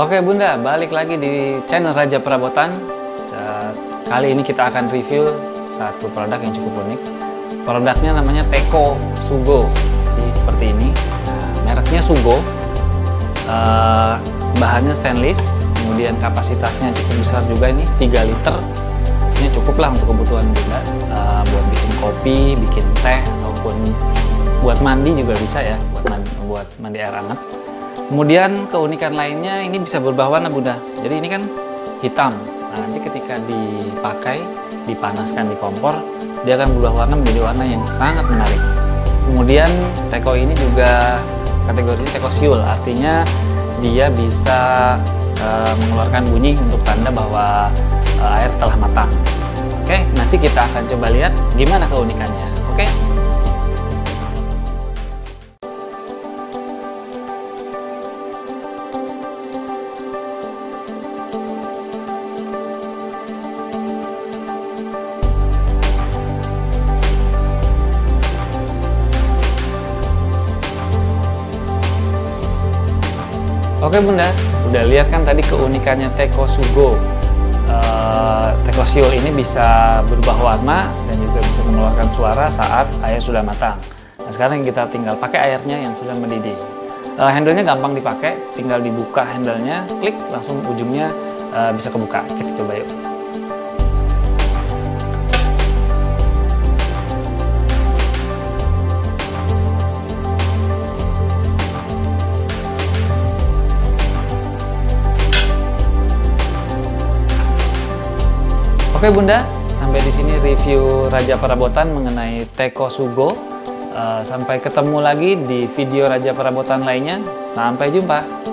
Oke Bunda, balik lagi di channel Raja Perabotan. Kali ini kita akan review satu produk yang cukup unik. Produknya namanya Teko Sugo. Jadi seperti ini. Nah, mereknya Sugo. Uh, bahannya stainless, kemudian kapasitasnya cukup besar juga ini 3 liter. Ini cukup lah untuk kebutuhan Bunda. Uh, buat bikin kopi, bikin teh, ataupun buat mandi juga bisa ya, buat mandi, buat mandi air hangat. Kemudian keunikan lainnya ini bisa berubah warna bunda. Jadi ini kan hitam. Nah, nanti ketika dipakai, dipanaskan di kompor, dia akan berubah warna menjadi warna yang sangat menarik. Kemudian teko ini juga kategorinya teko siul, artinya dia bisa e, mengeluarkan bunyi untuk tanda bahwa e, air telah matang. Oke, nanti kita akan coba lihat gimana keunikannya. Oke. Oke bunda, udah lihat kan tadi keunikannya teko sugo. Uh, teko siul ini bisa berubah warna dan juga bisa mengeluarkan suara saat air sudah matang. Nah sekarang kita tinggal pakai airnya yang sudah mendidih. Uh, handlenya gampang dipakai, tinggal dibuka handlenya, klik langsung ujungnya uh, bisa kebuka. Kita coba yuk. Oke Bunda, sampai di sini review Raja Perabotan mengenai Teko Sugo. Uh, sampai ketemu lagi di video Raja Perabotan lainnya. Sampai jumpa.